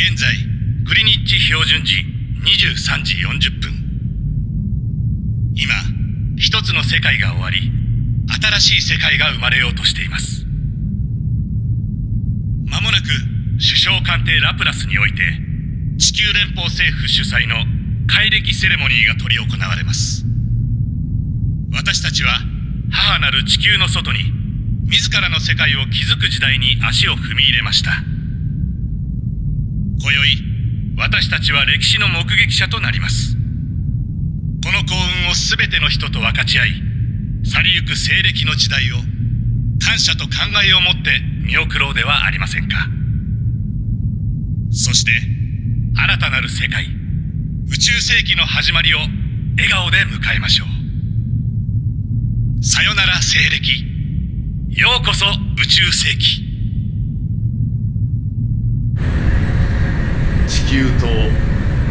現在グリニッジ標準時23時40分。今一つの世界が終わり新しい世界が生まれようとしています。まもなく首相官邸ラプラスにおいて地球連邦政府主催の改暦セレモニーが執り行われます。私たちは母なる地球の外に自らの世界を築く時代に足を踏み入れました。今宵私たちは歴史の目撃者となります。この幸運を全ての人と分かち合い去りゆく西暦の時代を感謝と考えを持って見送ろうではありませんか。そして新たなる世界宇宙世紀の始まりを笑顔で迎えましょう。さよなら西暦ようこそ宇宙世紀。地球と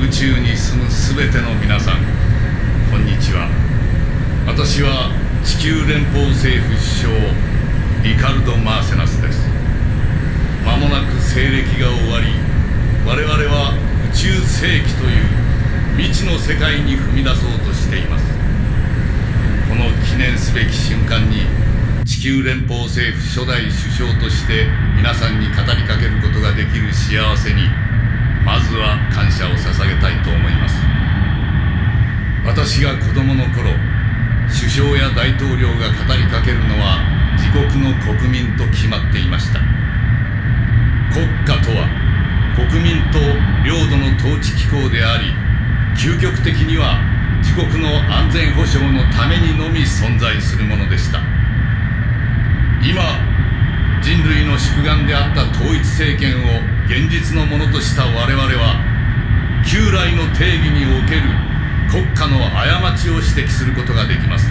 宇宙に住むすべての皆さんこんにちは。私は地球連邦政府首相リカルド・マーセナスです。間もなく西暦が終わり我々は宇宙世紀という未知の世界に踏み出そうとしています。この記念すべき瞬間に地球連邦政府初代首相として皆さんに語りかけることができる幸せにまずは感謝を捧げたいと思います。私が子供の頃首相や大統領が語りかけるのは自国の国民と決まっていました。国家とは国民と領土の統治機構であり究極的には自国の安全保障のためにのみ存在するものでした。今人類の宿願であった統一政権を現実のものとした我々は旧来の定義における国家の過ちを指摘することができます。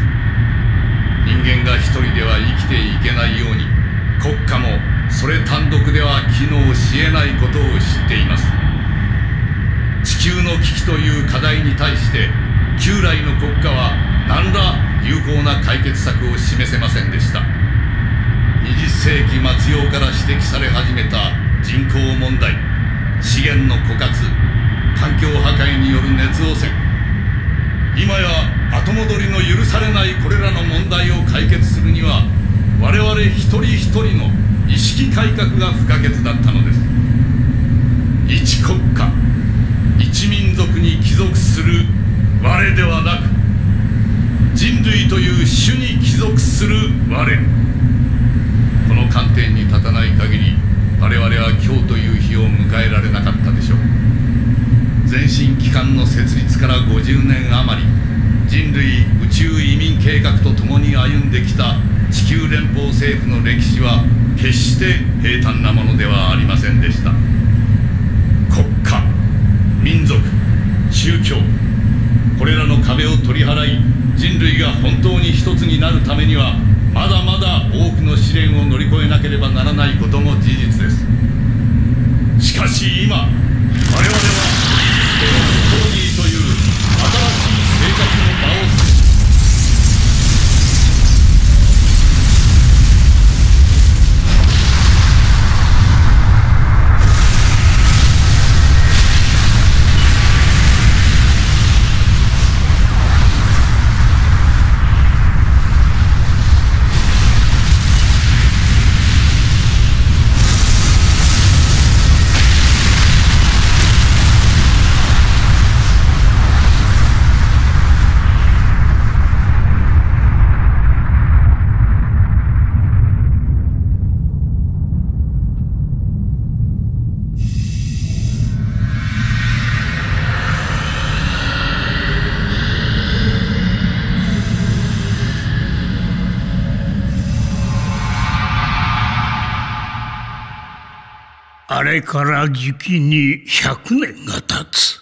人間が一人では生きていけないように国家もそれ単独では機能しえないことを知っています。地球の危機という課題に対して旧来の国家は何ら有効な解決策を示せませんでした。20世紀末葉から指摘され始めた人口問題資源の枯渇環境破壊による熱汚染。今や後戻りの許されないこれらの問題を解決するには我々一人一人の意識改革が不可欠だったのです。一国家一民族に帰属する我ではなく人類という種に帰属する我。この観点に立たない限り我々は今日という日を迎えられなかったでしょう。前進機関の設立から50年余り人類宇宙移民計画とともに歩んできた地球連邦政府の歴史は決して平坦なものではありませんでした。国家民族宗教これらの壁を取り払い人類が本当に一つになるためにはまだまだ多くの試練を乗り越えなければならないことも事実です。しかし今我々はあれから時期に100年が経つ。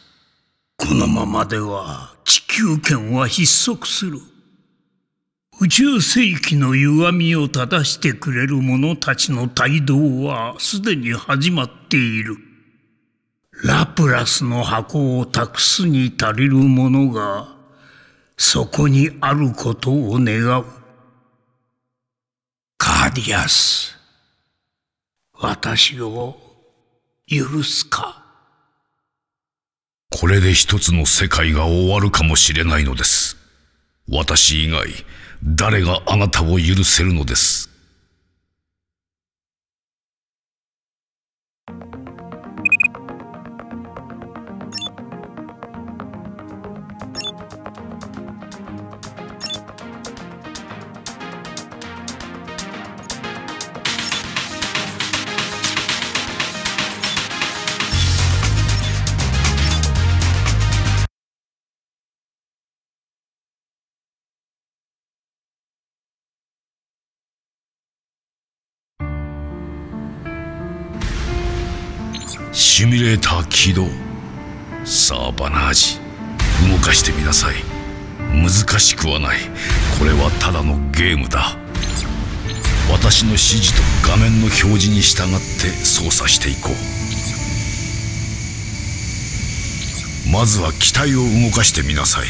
このままでは地球圏は失速する。宇宙世紀の歪みを正してくれる者たちの帯同はすでに始まっている。ラプラスの箱を託すに足りる者がそこにあることを願う。カーディアス、私を許すか？これで一つの世界が終わるかもしれないのです。私以外、誰があなたを許せるのです？シミュレーター起動。さあバナージ。動かしてみなさい。難しくはない。これはただのゲームだ。私の指示と画面の表示に従って操作していこう。まずは機体を動かしてみなさい。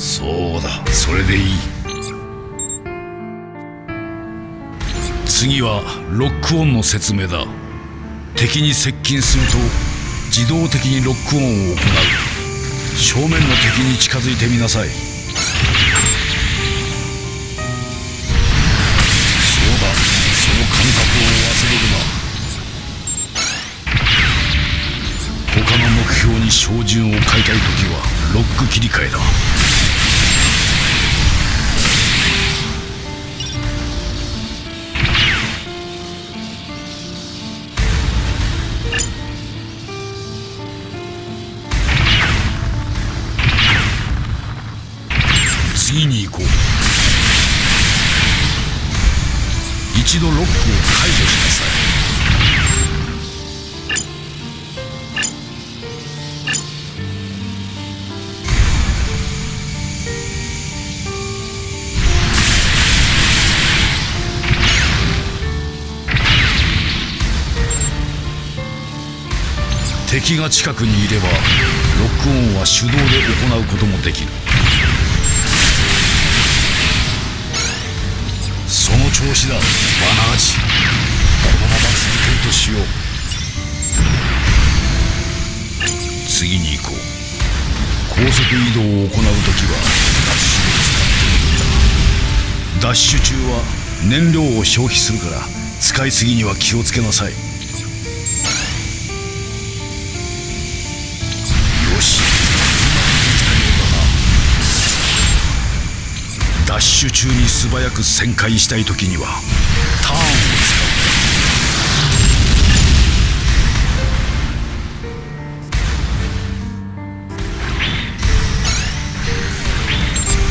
そうだ。それでいい。次はロックオンの説明だ。敵に接近すると自動的にロックオンを行う。正面の敵に近づいてみなさい。照準を変えたい時はロック切り替えだ。が近くにいればロックオンは手動で行うこともできる。その調子だ。バナージこのまま続けるとしよう。次に行こう。高速移動を行う時はダッシュを使っているんだ。ダッシュ中は燃料を消費するから使いすぎには気をつけなさい。シュ中に素早く旋回したい時にはターンを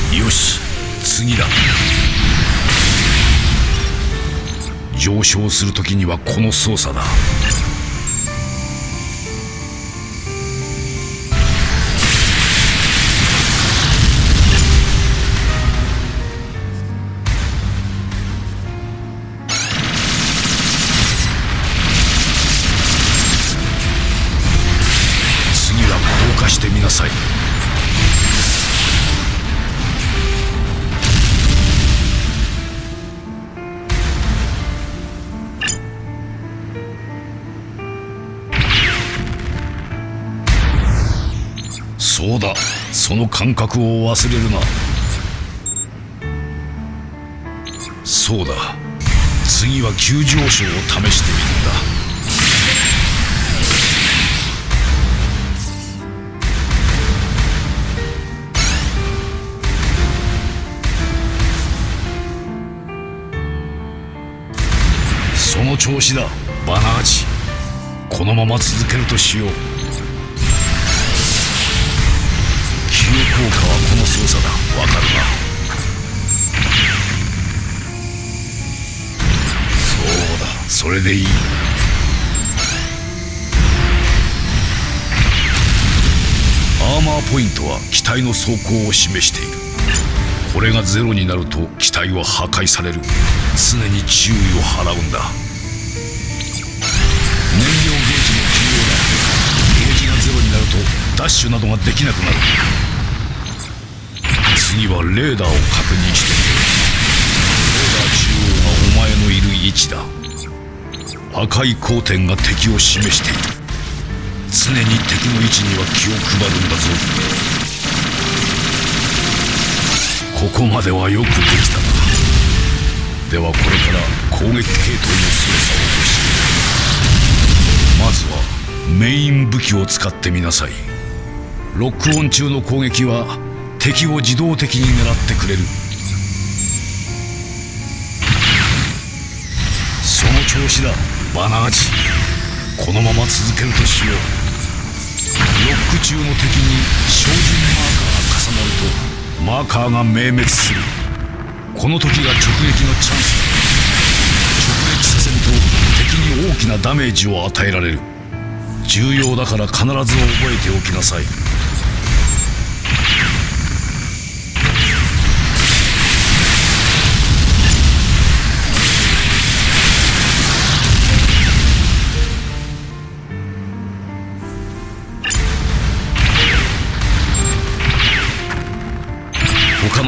使う。よし次だ。上昇する時にはこの操作だ。その感覚を忘れるな。そうだ。次は急上昇を試してみるんだ。その調子だ。バナージこのまま続けるとしよう。急降下はこの操作だ。わかるな。そうだ。それでいい。アーマーポイントは機体の走行を示している。これがゼロになると機体は破壊される。常に注意を払うんだ。燃料ゲージも重要だ。ゲージがゼロになるとダッシュなどができなくなる。次はレーダーを確認してみよう。レーダー中央がお前のいる位置だ。赤い光点が敵を示している。常に敵の位置には気を配るんだぞ。ここまではよくできたな。ではこれから攻撃系統の操作を教えるまずはメイン武器を使ってみなさい。ロックオン中の攻撃は敵を自動的に狙ってくれる。その調子だバナージ。このまま続けるとしよう。ロック中の敵に照準マーカーが重なるとマーカーが明滅する。この時が直撃のチャンスだ。直撃させると敵に大きなダメージを与えられる。重要だから必ず覚えておきなさい。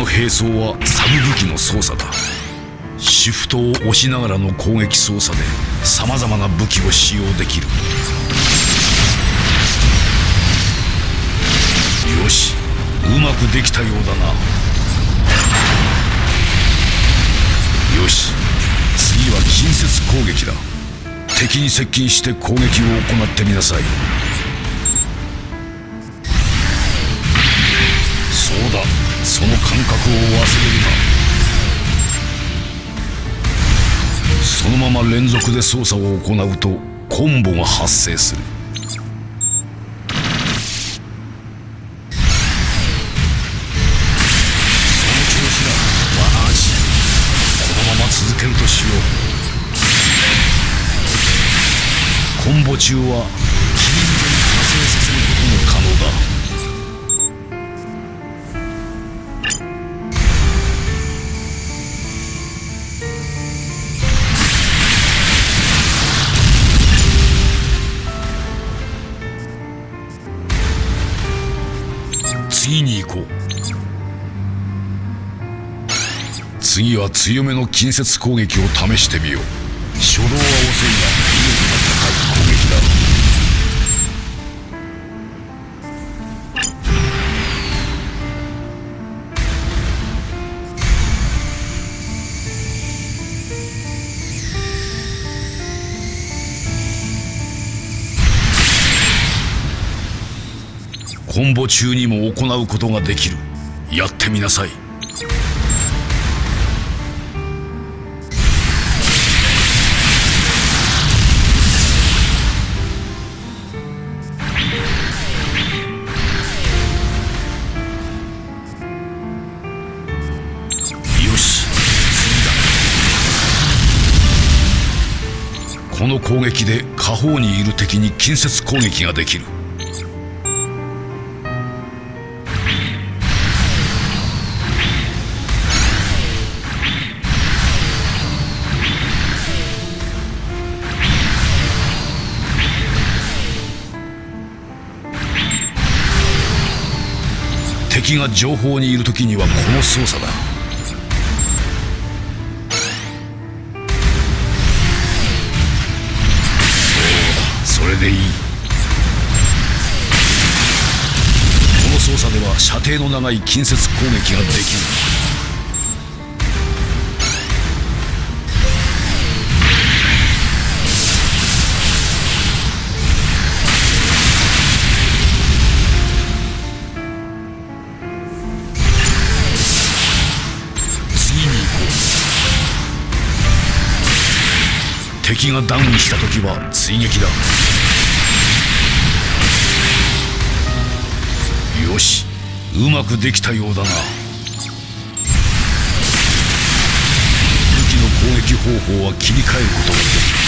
の兵装はサブ武器の操作だ。シフトを押しながらの攻撃操作でさまざまな武器を使用できる。よしうまくできたようだな。よし次は近接攻撃だ。敵に接近して攻撃を行ってみなさい。そうだ。その感覚を忘れるな。そのまま連続で操作を行うとコンボが発生する。その調子だ。バナージこのまま続けるとしよう。コンボ中は次に行こう。次は強めの近接攻撃を試してみよう。初動は遅いが威力が高い攻撃だコンボ中にも行うことができる。やってみなさい。よし。この攻撃で下方にいる敵に近接攻撃ができる。敵が情報にいる時にはこの操作だ。そうだそれでいい。この操作では射程の長い近接攻撃ができる。敵がダウンした時は追撃だ。よしうまくできたようだな。武器の攻撃方法は切り替えることができる。